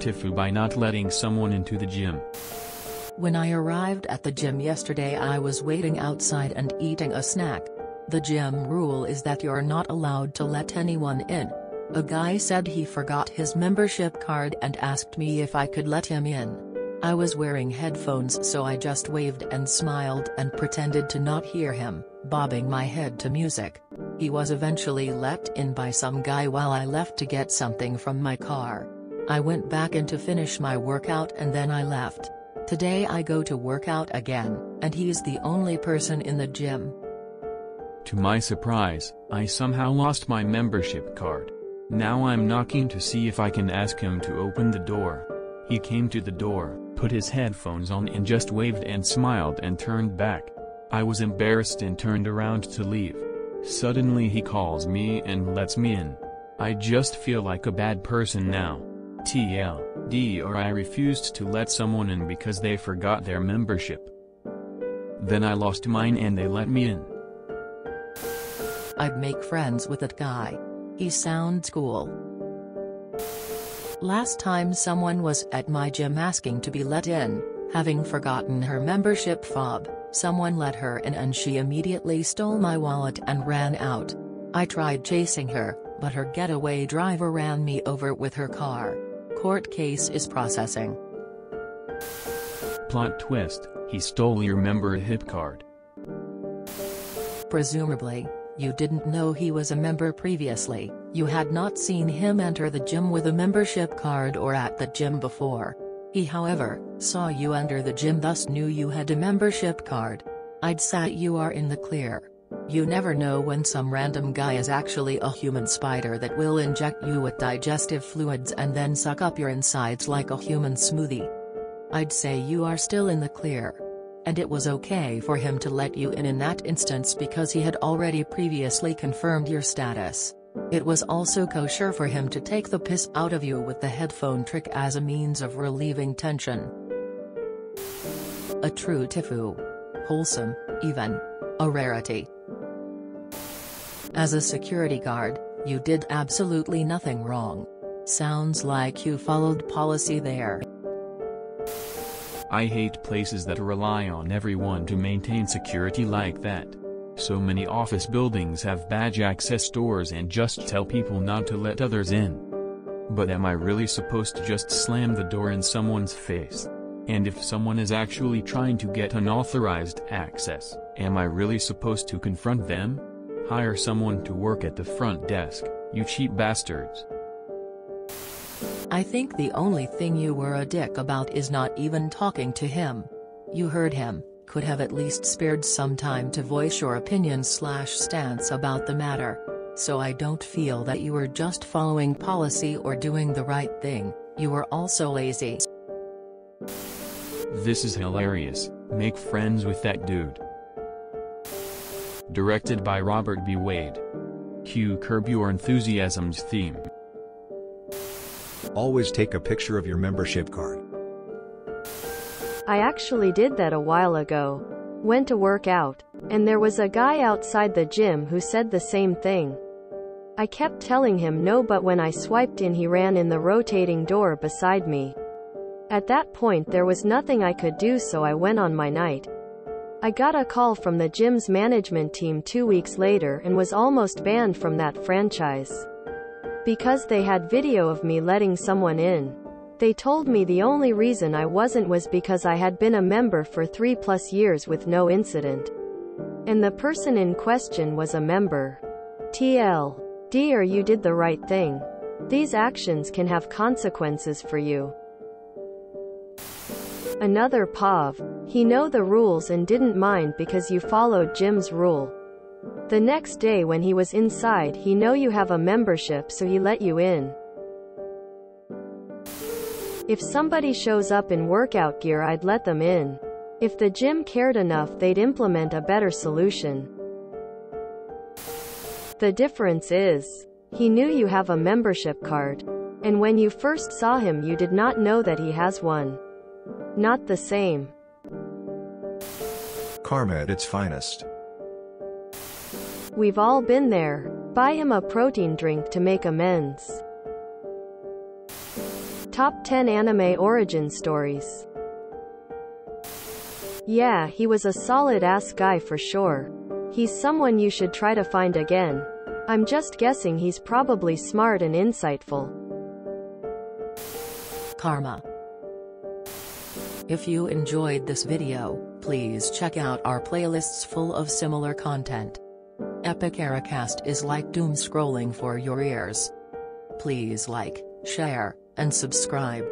Tifu by not letting someone into the gym. When I arrived at the gym yesterday I was waiting outside and eating a snack. The gym rule is that you're not allowed to let anyone in. A guy said he forgot his membership card and asked me if I could let him in. I was wearing headphones so I just waved and smiled and pretended to not hear him, bobbing my head to music. He was eventually let in by some guy while I left to get something from my car. I went back in to finish my workout and then I left. Today I go to workout again, and he's the only person in the gym. To my surprise, I somehow lost my membership card. Now I'm knocking to see if I can ask him to open the door. He came to the door, put his headphones on and just waved and smiled and turned back. I was embarrassed and turned around to leave. Suddenly he calls me and lets me in. I just feel like a bad person now. TL;DR I refused to let someone in because they forgot their membership. Then I lost mine and they let me in. I'd make friends with that guy. He sounds cool. Last time someone was at my gym asking to be let in, having forgotten her membership fob, someone let her in and she immediately stole my wallet and ran out. I tried chasing her, but her getaway driver ran me over with her car. Court case is processing. Plot twist, he stole your member hip card. Presumably, you didn't know he was a member previously, you had not seen him enter the gym with a membership card or at the gym before. He however, saw you enter the gym thus knew you had a membership card. I'd say you are in the clear. You never know when some random guy is actually a human spider that will inject you with digestive fluids and then suck up your insides like a human smoothie. I'd say you are still in the clear. And it was okay for him to let you in in that instance because he had already previously confirmed your status. It was also kosher for him to take the piss out of you with the headphone trick as a means of relieving tension. A true tifu. Wholesome, even. A rarity. As a security guard, you did absolutely nothing wrong. Sounds like you followed policy there. I hate places that rely on everyone to maintain security like that. So many office buildings have badge access doors and just tell people not to let others in. But am I really supposed to just slam the door in someone's face? And if someone is actually trying to get unauthorized access, am I really supposed to confront them? Hire someone to work at the front desk, you cheap bastards. I think the only thing you were a dick about is not even talking to him. You heard him, could have at least spared some time to voice your opinion slash stance about the matter. So I don't feel that you were just following policy or doing the right thing, you were also lazy. This is hilarious, make friends with that dude. Directed by Robert B. Weide. Cue Curb Your Enthusiasm's theme. Always take a picture of your membership card. I actually did that a while ago. Went to work out. And there was a guy outside the gym who said the same thing. I kept telling him no but when I swiped in he ran in the rotating door beside me. At that point there was nothing I could do so I went on my night. I got a call from the gym's management team two weeks later and was almost banned from that franchise. Because they had video of me letting someone in. They told me the only reason I wasn't was because I had been a member for three plus years with no incident. And the person in question was a member. TL. D or you did the right thing. These actions can have consequences for you. Another Pav. He know the rules and didn't mind because you followed gym's rule. The next day when he was inside he know you have a membership so he let you in. If somebody shows up in workout gear I'd let them in. If the gym cared enough they'd implement a better solution. The difference is, he knew you have a membership card. And when you first saw him you did not know that he has one. Not the same. Karma at its finest. We've all been there. Buy him a protein drink to make amends. Top 10 Anime Origin Stories Yeah, he was a solid ass guy for sure. He's someone you should try to find again. I'm just guessing he's probably smart and insightful. Karma. If you enjoyed this video, please check out our playlists full of similar content. Epicaricast is like doom scrolling for your ears. Please like, share, and subscribe.